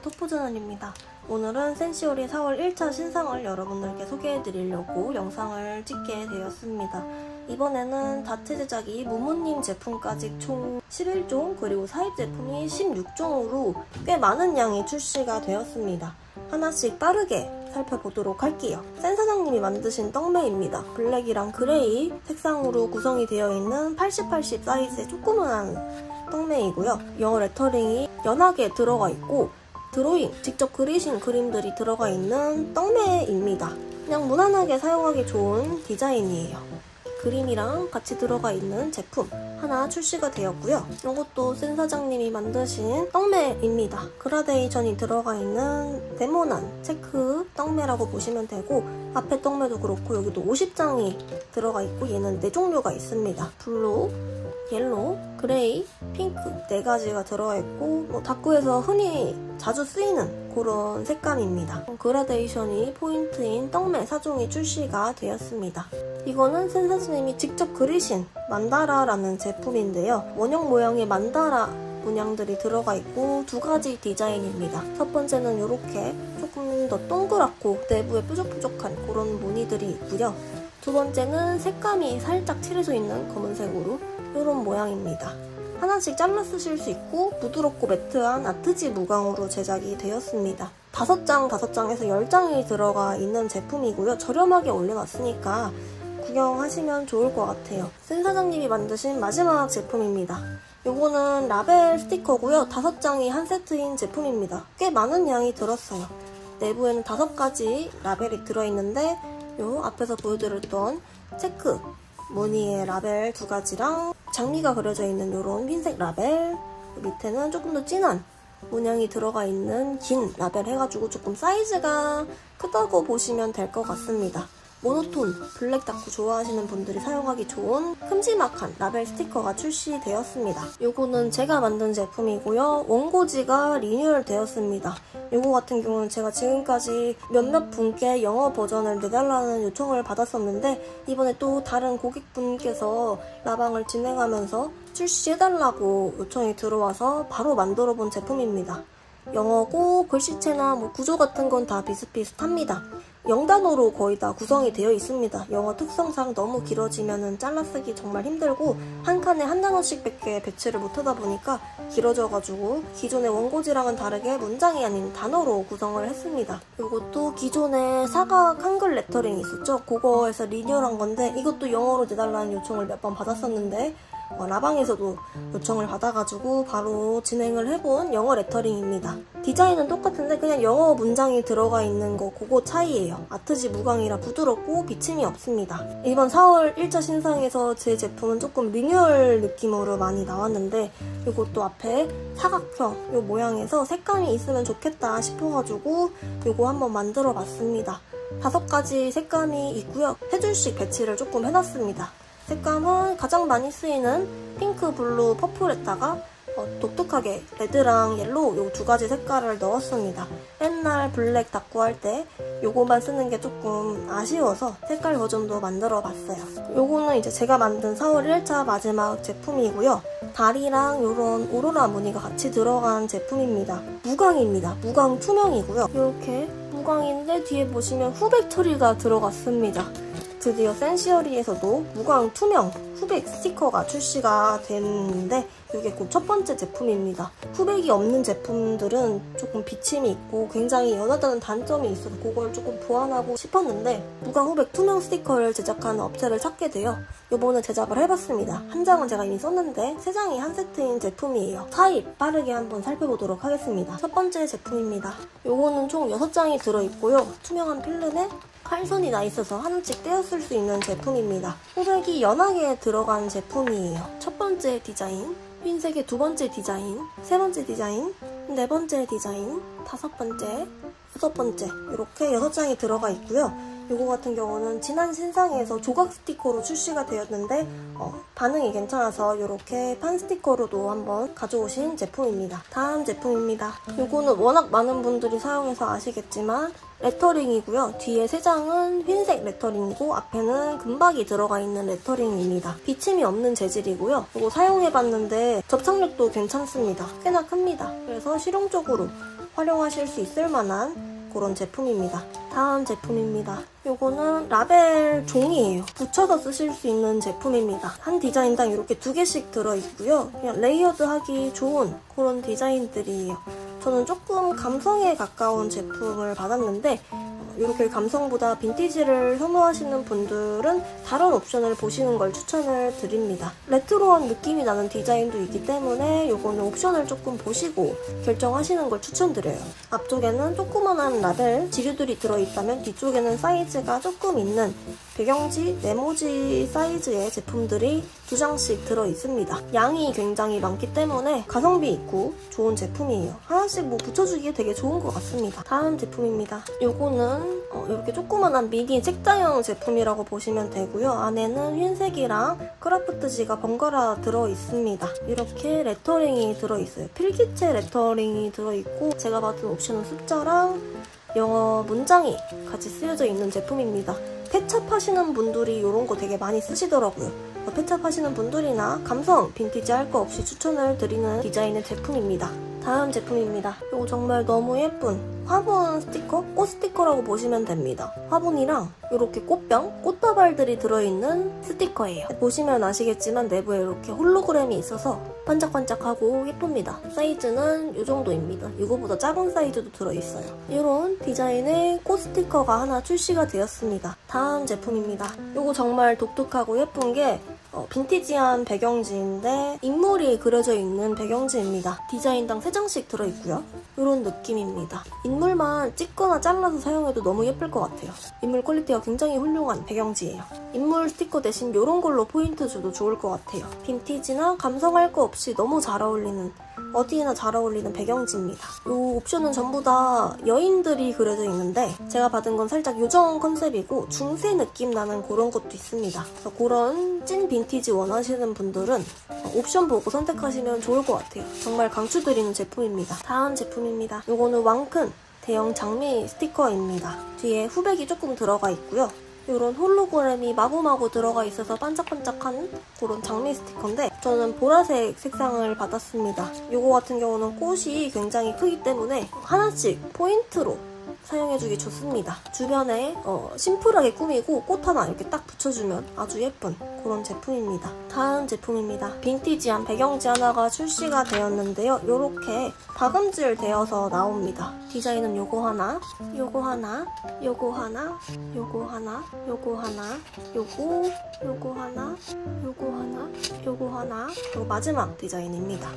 토프즈는입니다. 오늘은 센시오리 4월 1차 신상을 여러분들께 소개해드리려고 영상을 찍게 되었습니다. 이번에는 다트 제작이 무모님 제품까지 총 11종 그리고 사입 제품이 16종으로 꽤 많은 양이 출시가 되었습니다. 하나씩 빠르게 살펴보도록 할게요. 센 사장님이 만드신 떡메입니다. 블랙이랑 그레이 색상으로 구성이 되어 있는 80-80 사이즈의 조그만한 떡메이고요. 영어 레터링이 연하게 들어가 있고 드로잉, 직접 그리신 그림들이 들어가 있는 떡메입니다. 그냥 무난하게 사용하기 좋은 디자인이에요. 그림이랑 같이 들어가 있는 제품 하나 출시가 되었고요. 이것도 센 사장님이 만드신 떡메입니다. 그라데이션이 들어가 있는 네모난 체크 떡메라고 보시면 되고 앞에 떡메도 그렇고 여기도 50장이 들어가 있고 얘는 4종류가 있습니다. 블루, 옐로우, 그레이, 핑크 네 가지가 들어가 있고 뭐 다꾸에서 흔히 자주 쓰이는 그런 색감입니다. 그라데이션이 포인트인 떡메 4종이 출시가 되었습니다. 이거는 센사스님이 직접 그리신 만다라라는 제품인데요. 원형 모양의 만다라 문양들이 들어가 있고 두 가지 디자인입니다. 첫 번째는 이렇게 조금 더 동그랗고 내부에 뾰족뾰족한 그런 무늬들이 있고요. 두 번째는 색감이 살짝 칠해져 있는 검은색으로 이런 모양입니다. 하나씩 잘라 쓰실 수 있고 부드럽고 매트한 아트지 무광으로 제작이 되었습니다. 5장, 5장에서 10장이 들어가 있는 제품이고요. 저렴하게 올려놨으니까 구경하시면 좋을 것 같아요. 센 사장님이 만드신 마지막 제품입니다. 요거는 라벨 스티커고요. 5장이 한 세트인 제품입니다. 꽤 많은 양이 들었어요. 내부에는 5가지 라벨이 들어있는데 요 앞에서 보여드렸던 체크 무늬의 라벨 두 가지랑 장미가 그려져 있는 이런 흰색 라벨 밑에는 조금 더 진한 문양이 들어가 있는 긴 라벨 해가지고 조금 사이즈가 크다고 보시면 될 것 같습니다. 모노톤, 블랙 다꾸 좋아하시는 분들이 사용하기 좋은 큼지막한 라벨 스티커가 출시되었습니다. 이거는 제가 만든 제품이고요. 원고지가 리뉴얼 되었습니다. 이거 같은 경우는 제가 지금까지 몇몇 분께 영어 버전을 내달라는 요청을 받았었는데 이번에 또 다른 고객분께서 라방을 진행하면서 출시해달라고 요청이 들어와서 바로 만들어 본 제품입니다. 영어고 글씨체나 뭐 구조 같은 건 다 비슷비슷합니다. 영단어로 거의 다 구성이 되어 있습니다. 영어 특성상 너무 길어지면 잘라쓰기 정말 힘들고 한 칸에 한 단어씩 밖에 배치를 못하다 보니까 길어져가지고 기존의 원고지랑은 다르게 문장이 아닌 단어로 구성을 했습니다. 이것도 기존의 사각 한글 레터링 있었죠? 그거에서 리뉴얼한 건데 이것도 영어로 내달라는 요청을 몇 번 받았었는데 어, 라방에서도 요청을 받아가지고 바로 진행을 해본 영어 레터링입니다. 디자인은 똑같은데 그냥 영어 문장이 들어가 있는 거 그거 차이예요. 아트지 무광이라 부드럽고 비침이 없습니다. 이번 4월 1차 신상에서 제 제품은 조금 리뉴얼 느낌으로 많이 나왔는데 이것도 앞에 사각형 이 모양에서 색감이 있으면 좋겠다 싶어가지고 이거 한번 만들어 봤습니다. 다섯 가지 색감이 있고요. 세 줄씩 배치를 조금 해놨습니다. 색감은 가장 많이 쓰이는 핑크, 블루, 퍼플에다가 어, 독특하게 레드랑 옐로우 요 두 가지 색깔을 넣었습니다. 맨날 블랙 다꾸 할 때 요거만 쓰는 게 조금 아쉬워서 색깔 버전도 만들어 봤어요. 요거는 이제 제가 만든 4월 1차 마지막 제품이고요. 달이랑 요런 오로라 무늬가 같이 들어간 제품입니다. 무광입니다. 무광 투명이고요. 이렇게 무광인데 뒤에 보시면 후백 처리가 들어갔습니다. 드디어 센시어리에서도 무광 투명 후백 스티커가 출시가 됐는데 이게 곧 첫 번째 제품입니다. 후백이 없는 제품들은 조금 비침이 있고 굉장히 연하다는 단점이 있어서 그걸 조금 보완하고 싶었는데 무광 후백 투명 스티커를 제작하는 업체를 찾게 되어 이번에 제작을 해봤습니다. 한 장은 제가 이미 썼는데 세 장이 한 세트인 제품이에요. 사입 빠르게 한번 살펴보도록 하겠습니다. 첫 번째 제품입니다. 이거는 총 6장이 들어있고요. 투명한 필름에 칼선이 나 있어서 하나씩 떼었을 수 있는 제품입니다. 후백이 연하게 들어간 제품이에요. 첫 번째 디자인, 흰색의 두 번째 디자인, 세 번째 디자인, 네 번째 디자인, 다섯 번째, 여섯 번째 이렇게 여섯 장이 들어가 있고요. 이거 같은 경우는 지난 신상에서 조각 스티커로 출시가 되었는데 어, 반응이 괜찮아서 이렇게 판 스티커로도 한번 가져오신 제품입니다. 다음 제품입니다. 이거는 워낙 많은 분들이 사용해서 아시겠지만 레터링이고요. 뒤에 세 장은 흰색 레터링이고 앞에는 금박이 들어가 있는 레터링입니다. 비침이 없는 재질이고요. 이거 사용해봤는데 접착력도 괜찮습니다. 꽤나 큽니다. 그래서 실용적으로 활용하실 수 있을 만한 그런 제품입니다. 다음 제품입니다. 요거는 라벨 종이에요. 붙여서 쓰실 수 있는 제품입니다. 한 디자인당 이렇게 두 개씩 들어있고요. 그냥 레이어드 하기 좋은 그런 디자인들이에요. 저는 조금 감성에 가까운 제품을 받았는데 이렇게 감성보다 빈티지를 선호하시는 분들은 다른 옵션을 보시는 걸 추천을 드립니다. 레트로한 느낌이 나는 디자인도 있기 때문에 이거는 옵션을 조금 보시고 결정하시는 걸 추천드려요. 앞쪽에는 조그만한 라벨 지류들이 들어있다면 뒤쪽에는 사이즈가 조금 있는 배경지, 네모지 사이즈의 제품들이 두 장씩 들어있습니다. 양이 굉장히 많기 때문에 가성비 있고 좋은 제품이에요. 하나씩 뭐 붙여주기에 되게 좋은 것 같습니다. 다음 제품입니다. 요거는 어, 이렇게 조그만한 미니 책자형 제품이라고 보시면 되고요. 안에는 흰색이랑 크라프트지가 번갈아 들어있습니다. 이렇게 레터링이 들어있어요. 필기체 레터링이 들어있고 제가 받은 옵션은 숫자랑 영어 문장이 같이 쓰여져 있는 제품입니다. 패찹 하시는 분들이 이런 거 되게 많이 쓰시더라고요. 패찹 하시는 분들이나 감성, 빈티지 할 거 없이 추천을 드리는 디자인의 제품입니다. 다음 제품입니다. 이거 정말 너무 예쁜 화분 스티커? 꽃 스티커라고 보시면 됩니다. 화분이랑 이렇게 꽃병, 꽃다발들이 들어있는 스티커예요. 보시면 아시겠지만 내부에 이렇게 홀로그램이 있어서 반짝반짝하고 예쁩니다. 사이즈는 이 정도입니다. 이거보다 작은 사이즈도 들어있어요. 이런 디자인의 꽃 스티커가 하나 출시가 되었습니다. 다음 제품입니다. 이거 정말 독특하고 예쁜 게 어, 빈티지한 배경지인데 인물이 그려져 있는 배경지입니다. 디자인당 3장씩 들어있고요. 이런 느낌입니다. 인물만 찍거나 잘라서 사용해도 너무 예쁠 것 같아요. 인물 퀄리티가 굉장히 훌륭한 배경지예요. 인물 스티커 대신 이런 걸로 포인트 줘도 좋을 것 같아요. 빈티지나 감성할 거 없이 너무 잘 어울리는 어디에나 잘 어울리는 배경지입니다. 이 옵션은 전부 다 여인들이 그려져 있는데 제가 받은 건 살짝 요정 컨셉이고 중세 느낌 나는 그런 것도 있습니다. 그래서 그런 찐 빈티지 원하시는 분들은 옵션 보고 선택하시면 좋을 것 같아요. 정말 강추드리는 제품입니다. 다음 제품입니다. 이거는 왕큰 대형 장미 스티커입니다. 뒤에 후백이 조금 들어가 있고요. 이런 홀로그램이 마구마구 들어가 있어서 반짝반짝한 그런 장미 스티커인데 저는 보라색 색상을 받았습니다. 이거 같은 경우는 꽃이 굉장히 크기 때문에 하나씩 포인트로 사용해주기 좋습니다. 주변에 어, 심플하게 꾸미고 꽃 하나 이렇게 딱 붙여주면 아주 예쁜 그런 제품입니다. 다음 제품입니다. 빈티지한 배경지 하나가 출시가 되었는데요. 이렇게 박음질 되어서 나옵니다. 디자인은 요거 하나, 요거 하나, 요거 하나, 요거 하나, 요거 하나, 요거, 요거 하나, 요거 하나, 요거 하나, 그리고 마지막 디자인입니다.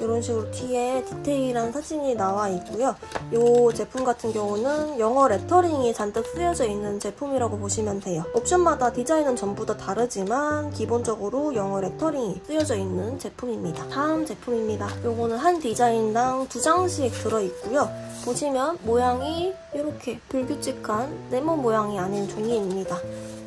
이런 식으로 뒤에 디테일한 사진이 나와 있고요. 이 제품 같은 경우는 영어 레터링이 잔뜩 쓰여져 있는 제품이라고 보시면 돼요. 옵션마다 디자인은 전부 다 다르지만 기본적으로 영어 레터링이 쓰여져 있는 제품입니다. 다음 제품입니다. 이거는 한 디자인당 두 장씩 들어있고요. 보시면 모양이 이렇게 불규칙한 네모 모양이 아닌 종이입니다.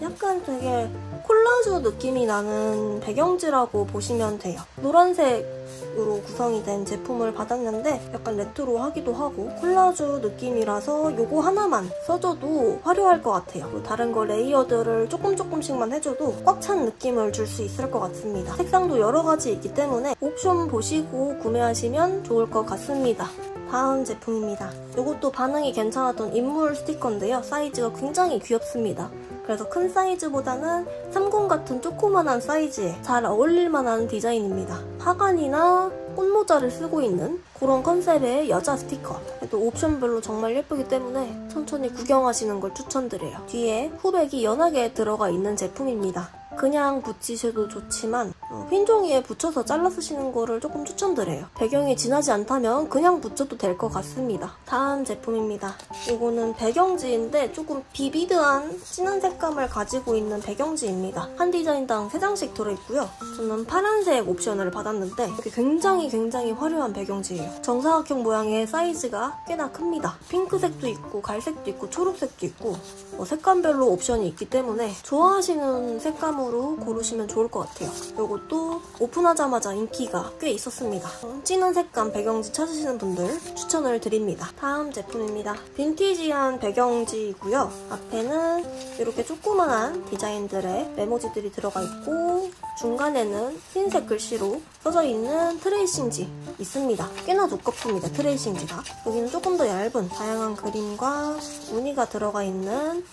약간 되게 콜라주 느낌이 나는 배경지라고 보시면 돼요. 노란색으로 구성이 된 제품을 받았는데 약간 레트로하기도 하고 콜라주 느낌이라서 이거 하나만 써줘도 화려할 것 같아요. 다른 거 레이어드를 조금 조금씩만 해줘도 꽉 찬 느낌을 줄 수 있을 것 같습니다. 색상도 여러 가지 있기 때문에 옵션 보시고 구매하시면 좋을 것 같습니다. 다음 제품입니다. 이것도 반응이 괜찮았던 인물 스티커인데요. 사이즈가 굉장히 귀엽습니다. 그래서 큰 사이즈보다는 30 같은 조그만한 사이즈에 잘 어울릴 만한 디자인입니다. 화관이나 꽃모자를 쓰고 있는 그런 컨셉의 여자 스티커. 또 옵션별로 정말 예쁘기 때문에 천천히 구경하시는 걸 추천드려요. 뒤에 후백이 연하게 들어가 있는 제품입니다. 그냥 붙이셔도 좋지만 어, 흰 종이에 붙여서 잘라 쓰시는 거를 조금 추천드려요. 배경이 진하지 않다면 그냥 붙여도 될 것 같습니다. 다음 제품입니다. 이거는 배경지인데 조금 비비드한 진한 색감을 가지고 있는 배경지입니다. 한 디자인당 3장씩 들어있고요. 저는 파란색 옵션을 받았는데 굉장히 굉장히 화려한 배경지예요. 정사각형 모양의 사이즈가 꽤나 큽니다. 핑크색도 있고 갈색도 있고 초록색도 있고 뭐 색감별로 옵션이 있기 때문에 좋아하시는 색감으로 고르시면 좋을 것 같아요. 이거 이것도 오픈하자마자 인기가 꽤 있었습니다. 진한 색감 배경지 찾으시는 분들 추천을 드립니다. 다음 제품입니다. 빈티지한 배경지이고요. 앞에는 이렇게 조그만한 디자인들의 메모지들이 들어가 있고 중간에는 흰색 글씨로 써져 있는 트레이싱지 있습니다. 꽤나 두껍습니다. 트레이싱지가. 여기는 조금 더 얇은 다양한 그림과 무늬가 들어가 있는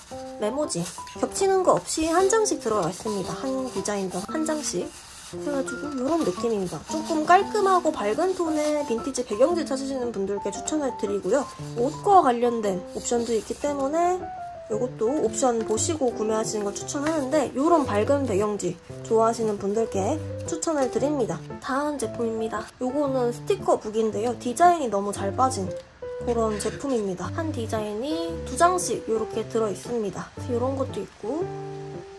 메모지 겹치는 거 없이 한 장씩 들어가 있습니다. 한 디자인당 한 장씩 그래가지고 이런 느낌입니다. 조금 깔끔하고 밝은 톤의 빈티지 배경지 찾으시는 분들께 추천을 드리고요. 옷과 관련된 옵션도 있기 때문에 이것도 옵션 보시고 구매하시는 걸 추천하는데 이런 밝은 배경지 좋아하시는 분들께 추천을 드립니다. 다음 제품입니다. 이거는 스티커 북인데요. 디자인이 너무 잘 빠진 그런 제품입니다. 한 디자인이 두 장씩 이렇게 들어있습니다. 이런 것도 있고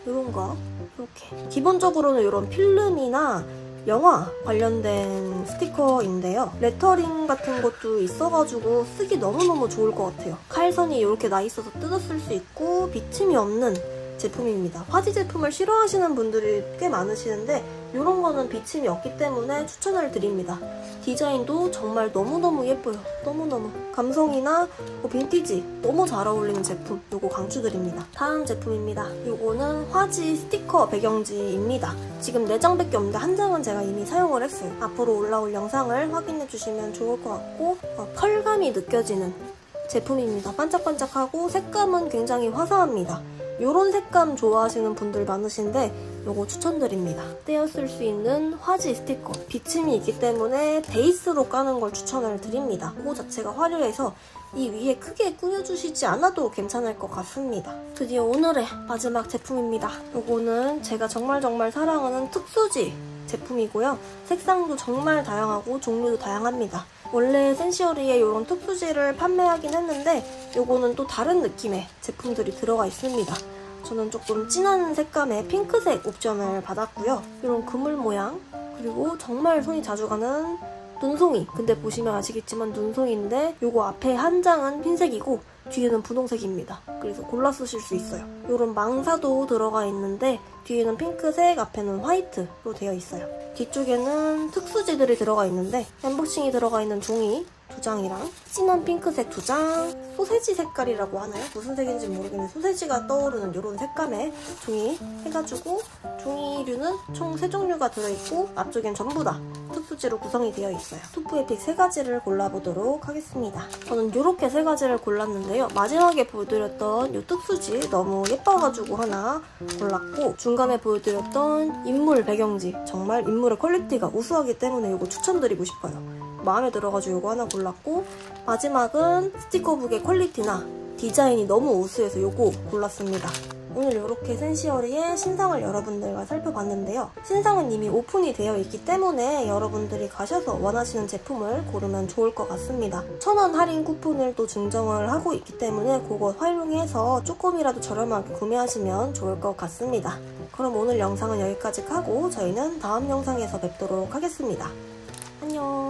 이런 거 이렇게 기본적으로는 이런 필름이나 영화 관련된 스티커인데요. 레터링 같은 것도 있어가지고 쓰기 너무너무 좋을 것 같아요. 칼선이 이렇게 나 있어서 뜯었을 수 있고 비침이 없는 제품입니다. 화지 제품을 싫어하시는 분들이 꽤 많으시는데 이런 거는 비침이 없기 때문에 추천을 드립니다. 디자인도 정말 너무너무 예뻐요. 너무너무. 감성이나 뭐 빈티지 너무 잘 어울리는 제품 이거 강추드립니다. 다음 제품입니다. 이거는 화지 스티커 배경지입니다. 지금 4장밖에 없는데 한 장은 제가 이미 사용을 했어요. 앞으로 올라올 영상을 확인해 주시면 좋을 것 같고 어, 펄감이 느껴지는 제품입니다. 반짝반짝하고 색감은 굉장히 화사합니다. 이런 색감 좋아하시는 분들 많으신데 이거 추천드립니다. 떼었을 수 있는 화지 스티커. 비침이 있기 때문에 베이스로 까는 걸 추천을 드립니다. 이거 자체가 화려해서 이 위에 크게 꾸며주시지 않아도 괜찮을 것 같습니다. 드디어 오늘의 마지막 제품입니다. 이거는 제가 정말 정말 사랑하는 특수지 제품이고요. 색상도 정말 다양하고 종류도 다양합니다. 원래 센시어리에 이런 특수지를 판매하긴 했는데 이거는 또 다른 느낌의 제품들이 들어가 있습니다. 저는 조금 진한 색감의 핑크색 옵션을 받았고요. 이런 그물 모양 그리고 정말 손이 자주 가는 눈송이 근데 보시면 아시겠지만 눈송이인데 이거 앞에 한 장은 흰색이고 뒤에는 분홍색입니다. 그래서 골라 쓰실 수 있어요. 이런 망사도 들어가 있는데 뒤에는 핑크색, 앞에는 화이트로 되어 있어요. 뒤쪽에는 특수지들이 들어가 있는데 엠보싱이 들어가 있는 종이 두 장이랑 진한 핑크색 두 장, 소세지 색깔이라고 하나요? 무슨 색인지 모르겠는데 소세지가 떠오르는 이런 색감의 종이 해가지고 종이류는 총 세 종류가 들어있고 앞쪽엔 전부 다 특수지로 구성이 되어 있어요. 투프에픽 세 가지를 골라보도록 하겠습니다. 저는 이렇게 세 가지를 골랐는데요. 마지막에 보여드렸던 이 특수지 너무 예뻐가지고 하나 골랐고 중간에 보여드렸던 인물 배경지 정말 인물의 퀄리티가 우수하기 때문에 이거 추천드리고 싶어요. 마음에 들어가지고 이거 하나 골랐고 마지막은 스티커북의 퀄리티나 디자인이 너무 우수해서 이거 골랐습니다. 오늘 이렇게 센시어리의 신상을 여러분들과 살펴봤는데요. 신상은 이미 오픈이 되어 있기 때문에 여러분들이 가셔서 원하시는 제품을 고르면 좋을 것 같습니다. 천원 할인 쿠폰을 또 증정을 하고 있기 때문에 그거 활용해서 조금이라도 저렴하게 구매하시면 좋을 것 같습니다. 그럼 오늘 영상은 여기까지 하고 저희는 다음 영상에서 뵙도록 하겠습니다. 안녕